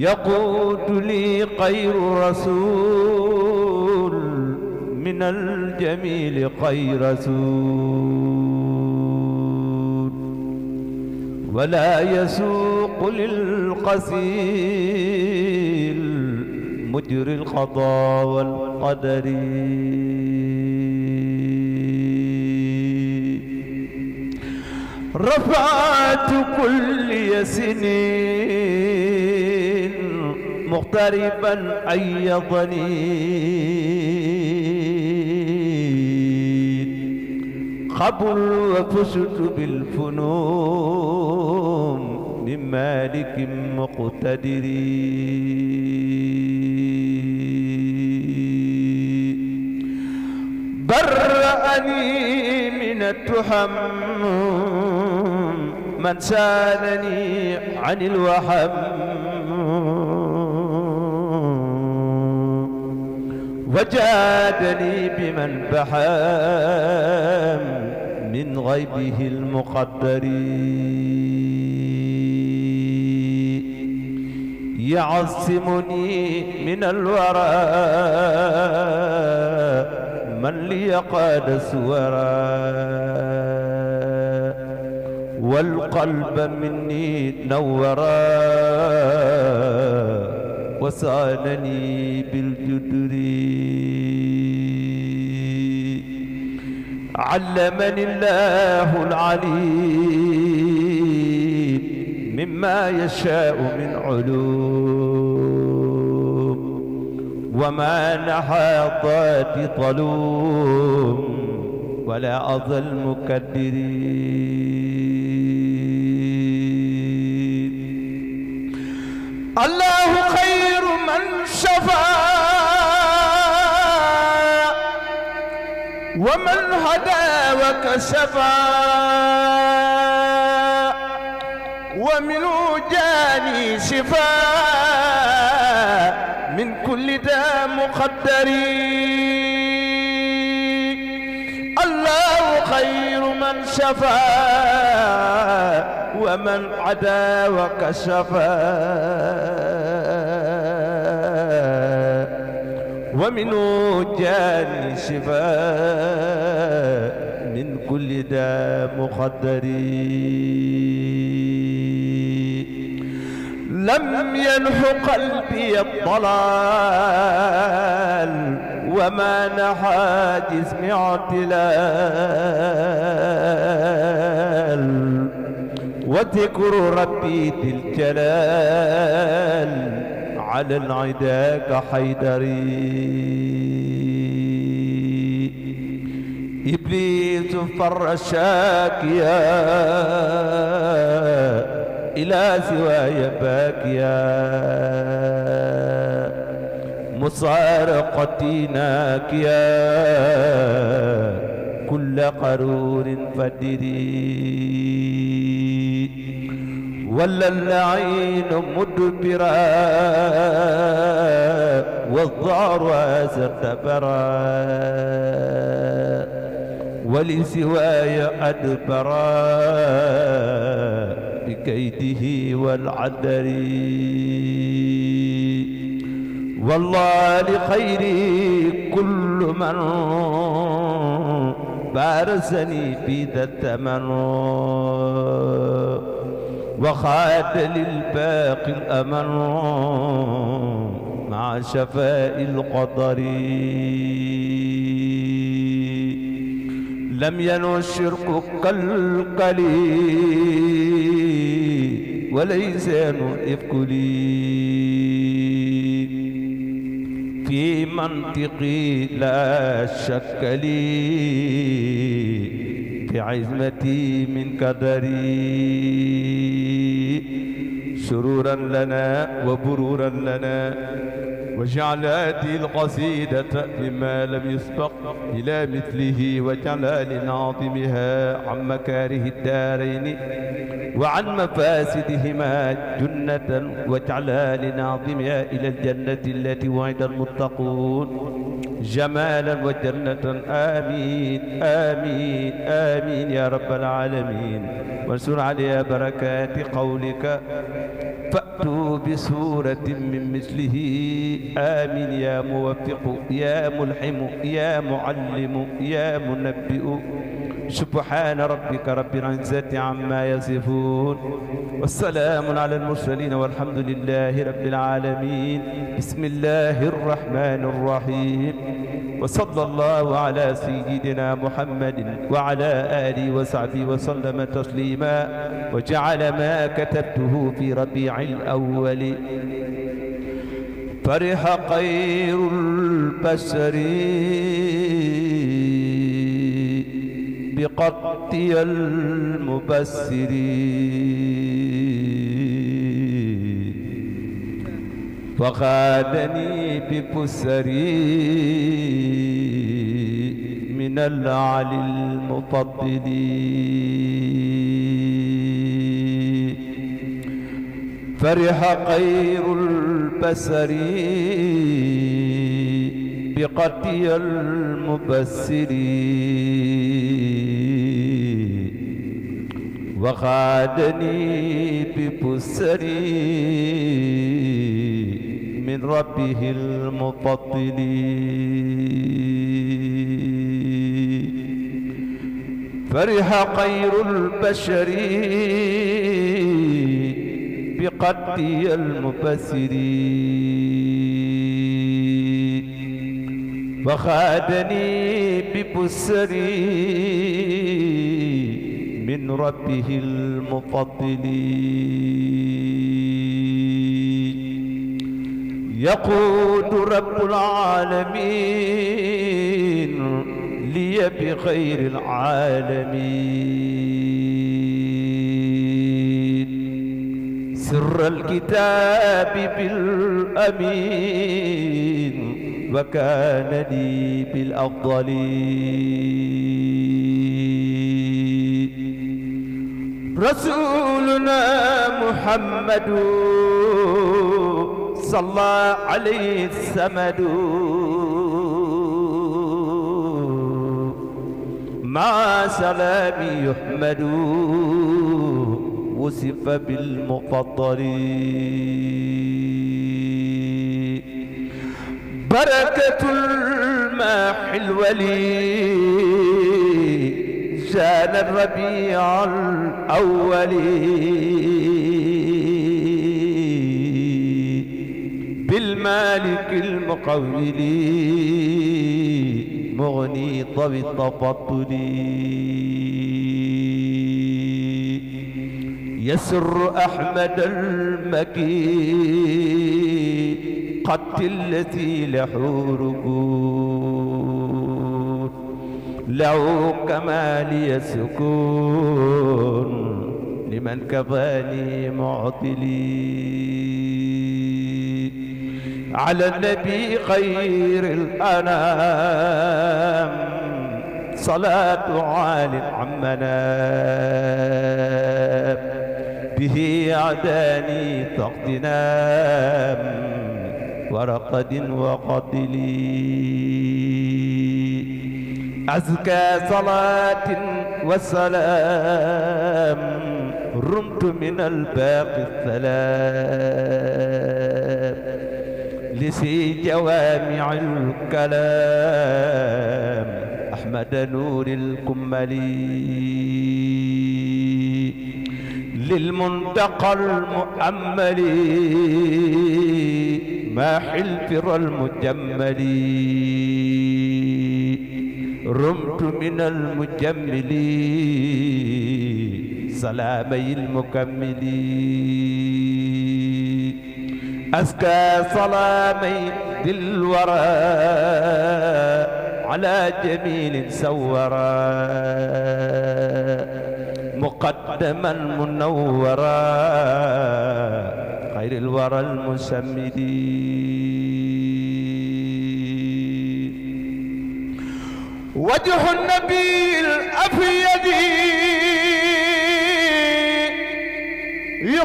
يقود لي خير رسول من الجميل خير رسول ولا يسوق للقسيل مجري القضاء والقدر. رفعت كل سنين مغتربا أيضني قبل وفزت بالفنون من مالك مقتدر. برأني من التحم من سالني عن الوحم وجادني بمن بحام من غيبه المقدر. يعصمني من الورى من لي قاد سورا والقلب مني نورا وسالني بالجدر. علمني الله العليم مما يشاء من علوم وما نحاطات طلوم ولا أظل مكدرين. الله خير من شفى ومن هدى وكشفى ومنه جاني شفاء من كل داء مقدر الله خير من شفى ومن عدا وكشفا. ومنه جاني شفاء من كل داء مقدر لم ينح قلبي الضلال وما نحى جسمي اعتلال. وذكر ربي ذي الجلال على العداك حيدري. إبليس فر شاكيا إلى سواي باكيا مصارقتي ناكيا كل قرور فدري. ولا اللعين مدبرا والضار ستبرا ولسواي أدبرا بكيده والعدر والله لخيري كل من بارسني في ذا الثمن. وخاد للباقي الأمن مع شفاء القدر. لم ينو الشرك كالقليل وليس ينو الإفك في منطقي لا شك لي في عزمتي من قدري. سرورا لنا وبرورا لنا واجعل هذه القصيدة مما لم يسبق إلى مثله واجعل لناظمها عن مكاره الدارين وعن مفاسدهما جنة واجعل لناظمها إلى الجنة التي وعد المتقون جمالا وجنة. آمين آمين آمين يا رب العالمين. وانصر عليها بركات قولك. فأتوا بسورة من مثله. آمين يا موفق يا ملحم يا معلم يا منبئ. سبحان ربك رب العزة عما يصفون. والسلام على المرسلين والحمد لله رب العالمين. بسم الله الرحمن الرحيم. وصلى الله على سيدنا محمد وعلى آله وصحبه وسلم تسليما وجعل ما كتبته في ربيع الأول. فرح خير البشر بقطي المبسر وخادني ببسري من العلي المفضل. فرح خير البصر بقتي المبسر وخادني ببسري من ربه المفضل. فرح خير البشر بقدي المبسر. وخادني ببسري من ربه المفضل. يقود رب العالمين لي بخير العالمين. سر الكتاب بالأمين وكان لي بالأفضل رسولنا محمد صلى عليه السمد مع سلام يحمد. وصف بالمفضل بركة الماح الولي جان الربيع الأول. بالمالك المقول مغني طوي التفضل يسر أحمد المكي قد له ركون له كمال يسكون لمن كفاني معطلي. على النبي خير الأنام. صلاة عال عمنا به عداني تقدنام ورقد وقتلي أزكى صلاة وسلام. رمت من الباقي الثلاث لسي جوامع الكلام. أحمد نور الكملي للمنتقى المؤمل. ما حلفر المجمل. رمت من المجمل. سلامي المكمل. أزكى سلامي للورى على جميل سورا مقدما منورا خير الورى المسمد وجه النبي الأفيد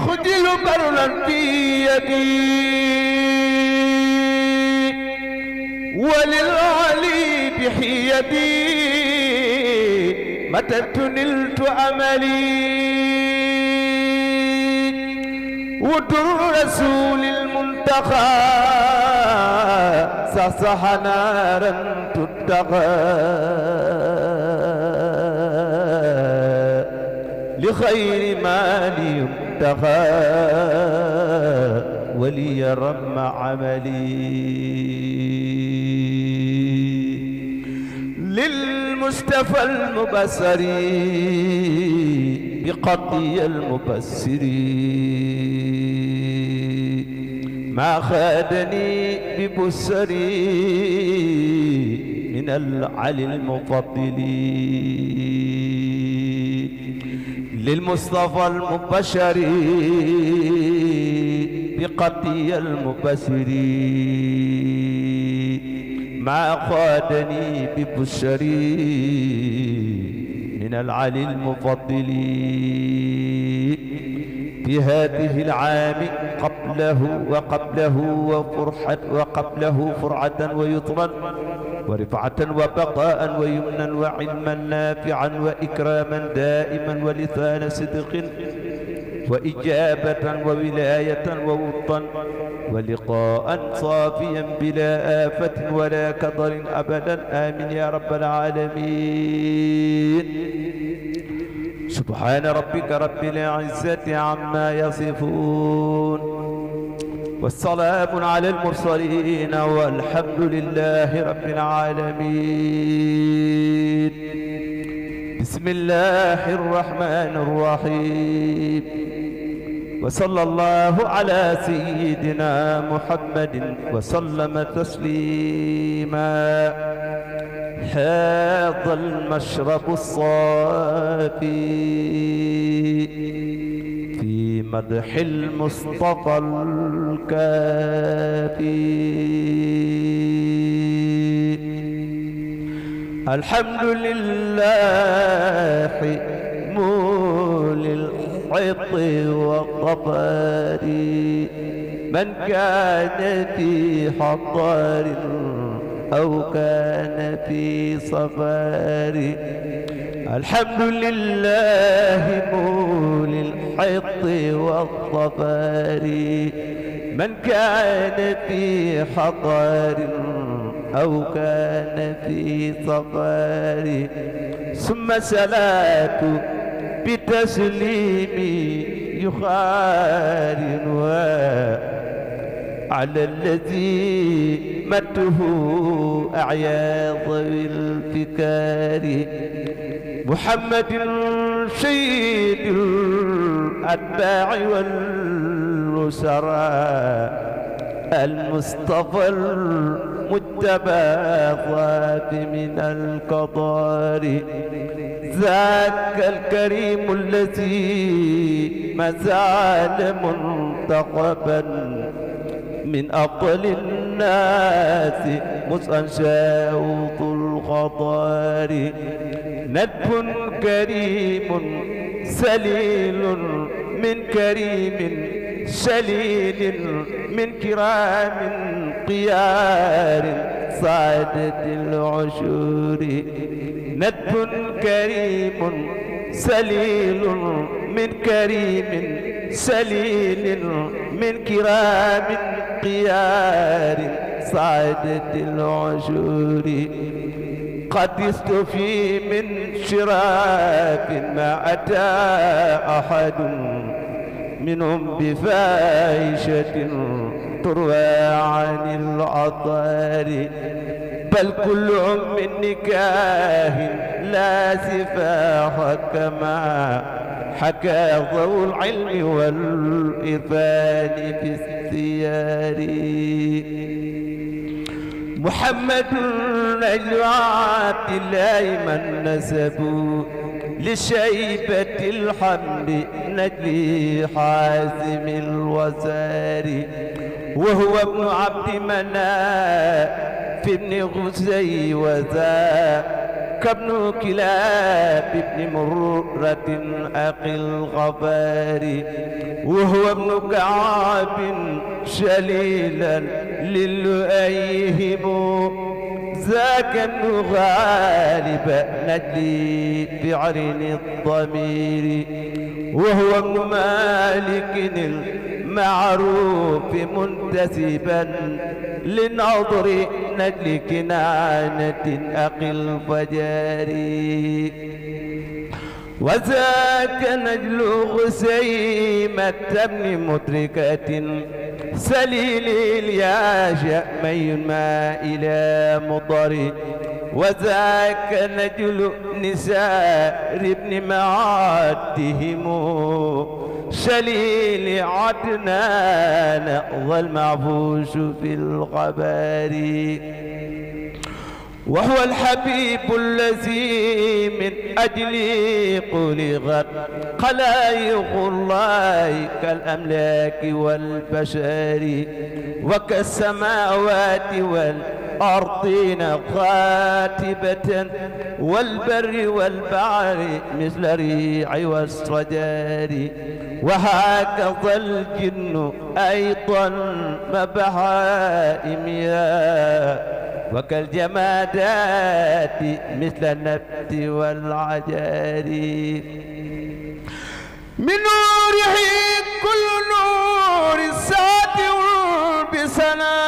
يخجل برلا في يدي. وللعلي بحيدي. متى نلت أملي. مد الرسول المنتقى صحصح نارا تتقى لخير ما لينتقى وليرم عملي. للمصطفى المبصر بقضي المبصر. ما خادني ببصري من العلي المفضل. للمصطفى المبشر بقضي المبصر ما خادني ببشري من العلي المفضل في هذه العام قبله وقبله وفرحة وقبله فرعة ويطرا ورفعة وبقاء ويمنا وعلما نافعا وإكراما دائما ولسان صدق وإجابة وولاية ووطا ولقاء صافيا بلا آفة ولا كدر أبدا. آمين يا رب العالمين. سبحان ربك رب العزة عما يصفون. والسلام على المرسلين والحمد لله رب العالمين. بسم الله الرحمن الرحيم. وصلى الله على سيدنا محمد وسلم تسليما. هذا المشرب الصافي. في مدح المصطفى الكافي. الحمد لله مول الحط والظفر من كان في حضر أو كان في صفار الحمد لله مول الحط والظفر من كان في حضر أو كان في صفار. ثم صلاة بتسليم يخارنها على الذي مته أعياض الفكار. محمد سيد الأتباع والأسراء المصطفى المجتبى ضاد من القطار. ذاك الكريم الذي ما زال منتقبا من أفضل الناس مسأل شاوط الخطار ندب كريم سليل من كريم شليل من كرام قيار سعادة العشور. ندب كريم سليل من كريم سليل من كرام قيار سعادة العشور. قد يستفي من شراف ما أتى أحد منهم بفاحشة تروى عن العطار بل كلهم من نكاه لا سفاح كما حكى ضوء العلم والإرفان في السيار محمد نجل عبد الله من نسبوا لشيبة الحمد نجلي حازم الوزار. وهو ابن عبد مناف ابن غزي وذا كابن كلاب ابن مرة أخي الغفار وهو ابن كعاب شليلا للؤيهم ذاك غالب نجلي بعرن الضمير وهو ابن مالك بالمعروف منتسبا لنظر نجل كنانة أقل فجاري وذاك نجل غسيمة بن مدركة سليل الياش مي ما إلى مضر. وذاك نجل نساء ابن معادهم شليل عدنان ظل معفوش في الغبار. وهو الحبيب الذي من أجلي قلغت خلائق الله كالأملاك والبشر وكالسماوات والأرضين خاتبة والبر والبحر مثل ريع والصجار وهكذا الجن أيضا مبهائم يا. وكالجمادات مثل النبت والعجار من نوره كل نور ساتع بسنا.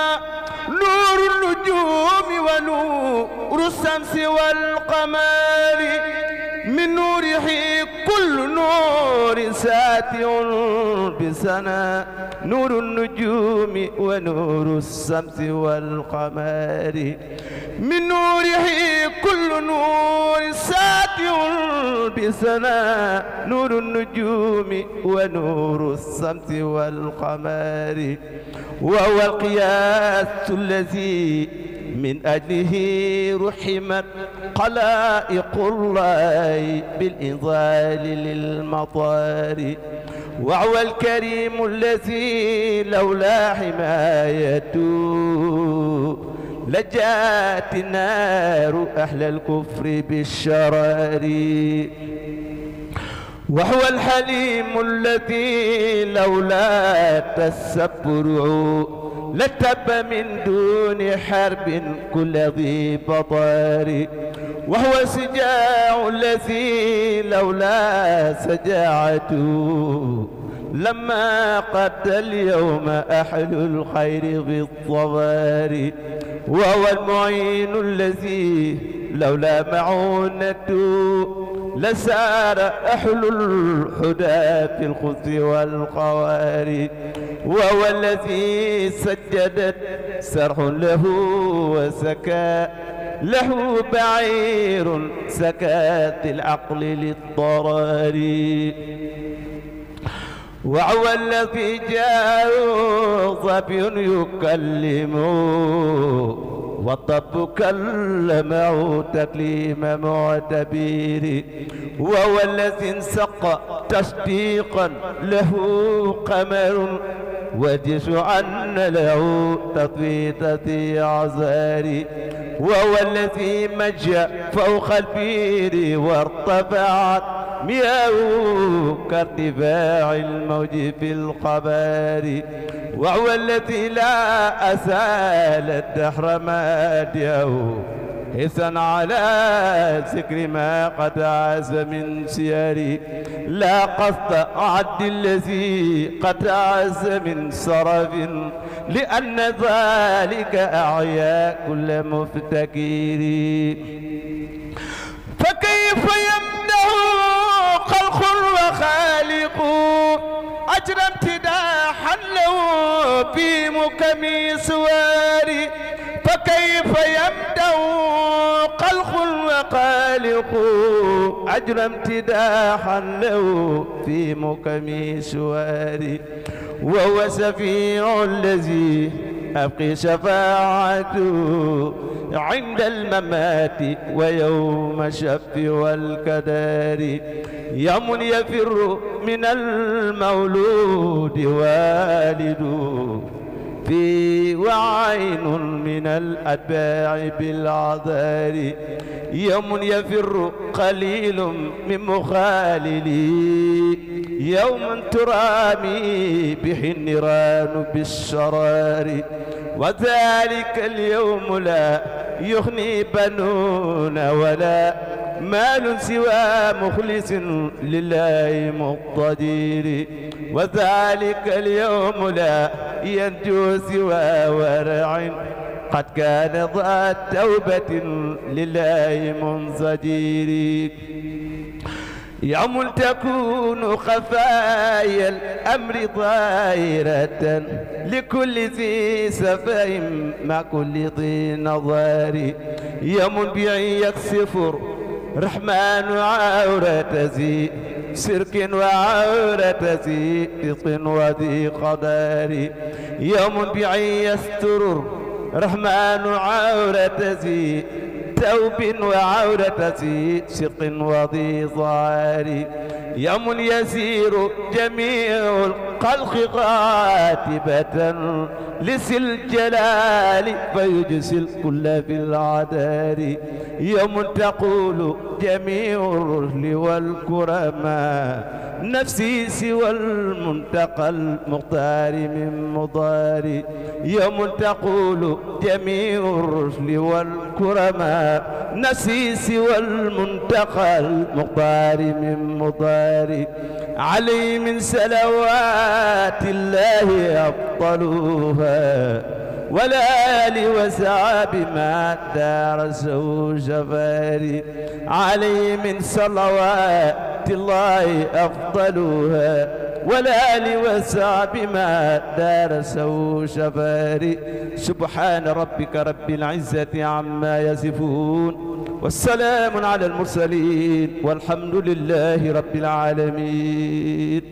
نور النجوم ونور الشمس والقمر. نور ساتع بسنا نور النجوم ونور الشمس والقمر. من نوره كل نور ساتع بسنا نور النجوم ونور الشمس والقمر. وهو القياس الذي من أجله رحمت خلائق الله بالإنزال للمطار. وهو الكريم الذي لولا حمايته لجأت النار أهل الكفر بالشرار. وهو الحليم الذي لولا تسبر لتب من دون حرب كل ذي بطار وهو سجاع الذي لولا سجاعته لما قد اليوم أحل الخير بالضوار وهو المعين الذي لولا معونته لسار أحل الحدى في الخز والقوار وهو الذي سجدت سرح له وسكى له بعير سكات العقل للضرار. وهو الذي جاء ظبي يكلمه والطب كلمه تكليم معتبير وهو الذي انسق تصديقا له قمر وجشعا له تطويطة عزار وهو الذي مج فوق البير وارتفعت مياه كارتفاع الموج في القبار وهو الذي لا أسال الدهر ماديه حسا على ذكر ما قد عاز من سياري لا قصد عد الذي قد عاز من سرف لأن ذلك أعيا كل مفتكر فكيف يمنع خلق وخالق؟ أجر امتداحا له في مكم سواري فكيف يمدح خلق وخالق أجر امتداحا له في مكم سواري وهو سفيع الذي أبقي شفاعته. عند الممات ويوم الشف والكدار يوم يفر من المولود والد في وعين من الأتباع بالعذار يوم يفر قليل من مخاللي يوم ترامي به النيران بالشرار وذلك اليوم لا يغني بنون ولا مال سوى مخلص لله مقتدير وذلك اليوم لا ينجو سوى ورع. قد كان ذا توبة لله منصدير يوم تكون خفايا الأمر ظاهرة لكل ذي سفه مع كل ذي نظار يوم بيع يكسف رحمن عورة ذي سرك وعورة ذي فسق وذي قدار يوم بيع يستر رحمن عورة ذي ثوب وعورة شق وذي ظهر يوم يسير جميع الخلق قاتبة لسي الجلال فيجسي الكل في العدار يوم تقول جميع الرسل والكرماء نفسي سوى المنتقى المختار من مضار. يوم تقول جميع الرسل والكرماء نفسي سوى المنتقى المختار من مضار. علي من سلوات الله أفضلها والآل وسعاب ما دار سو شفاري علي من صلوات الله أفضلها والآل وسعب ما دار سو شفاري. سبحان ربك رب العزة عما يصفون والسلام على المرسلين والحمد لله رب العالمين.